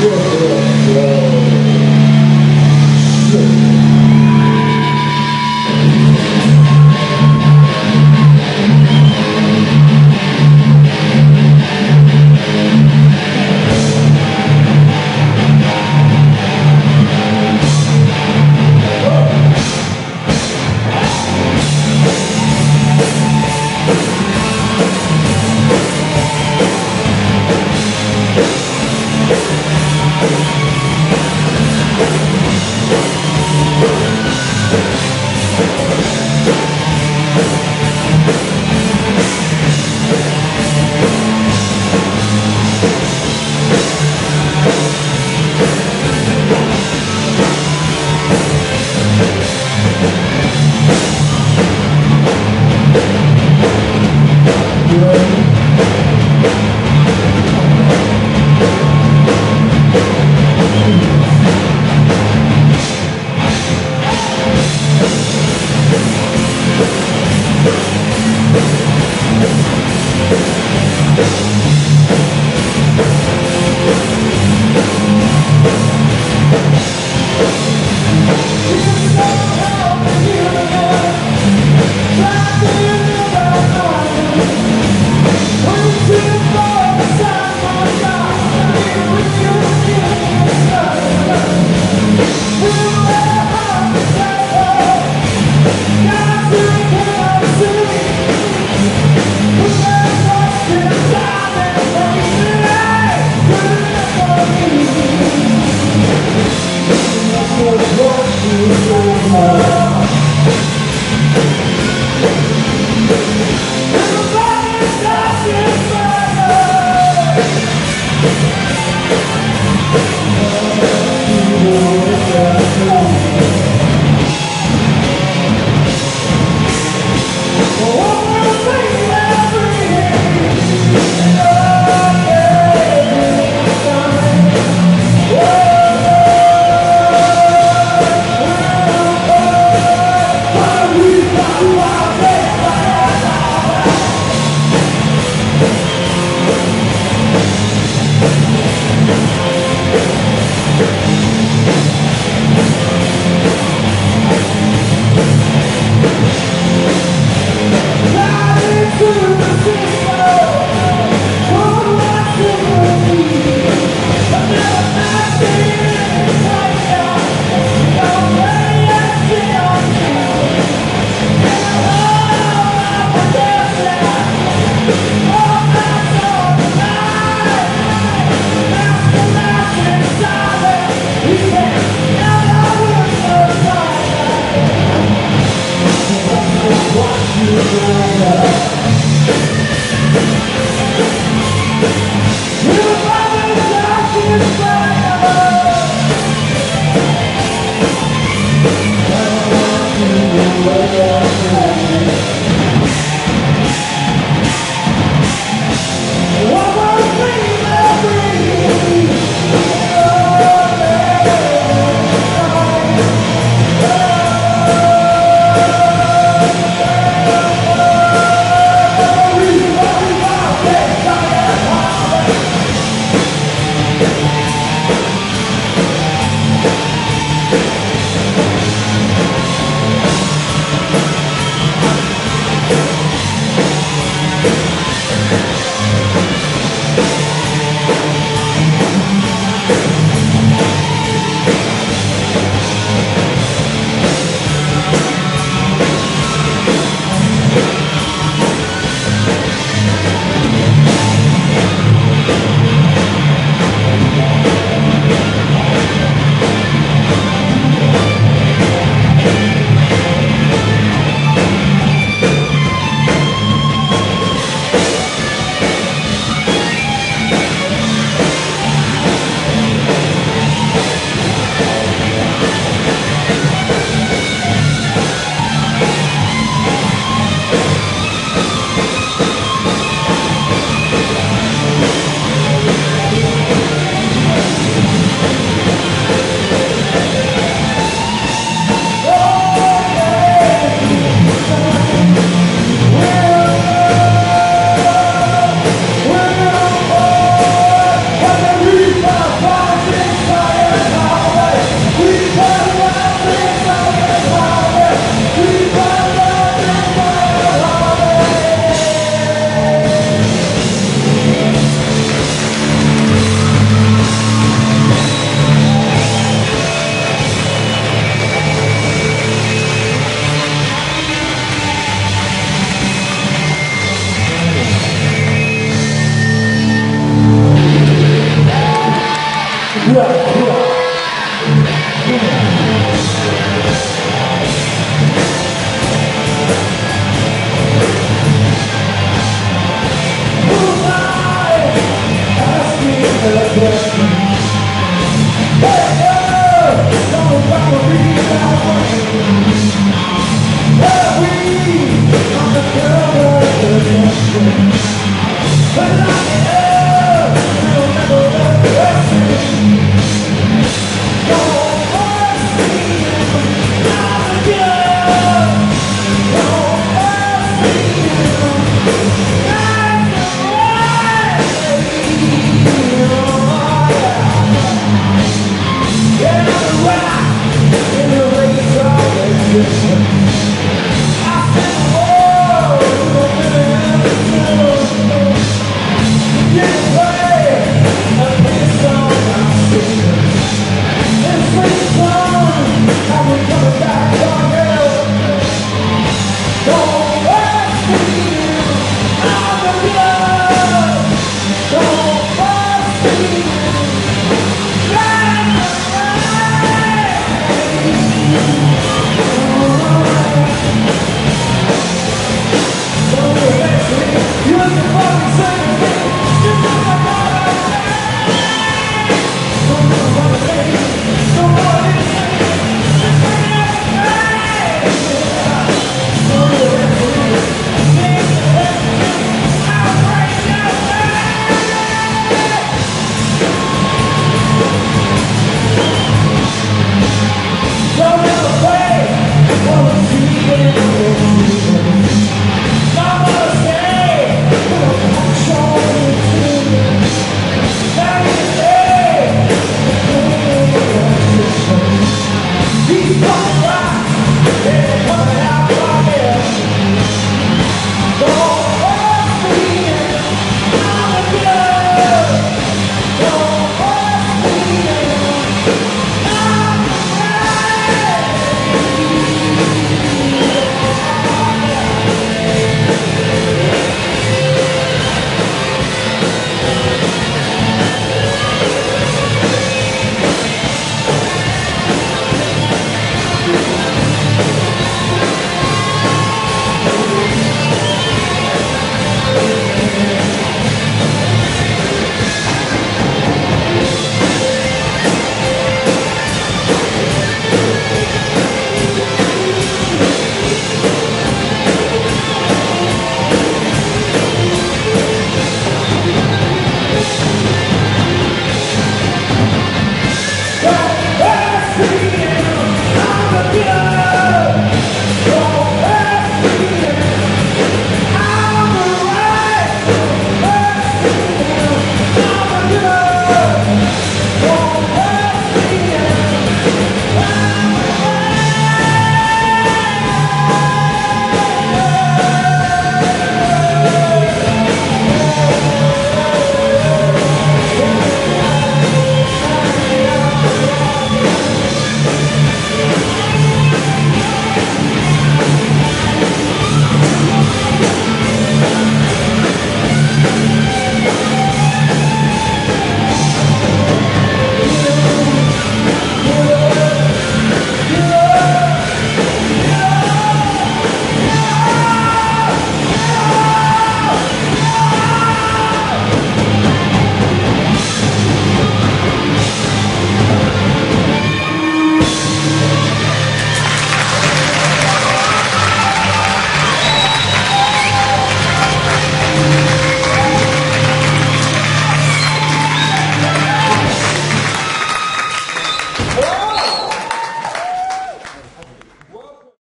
Бога. doing I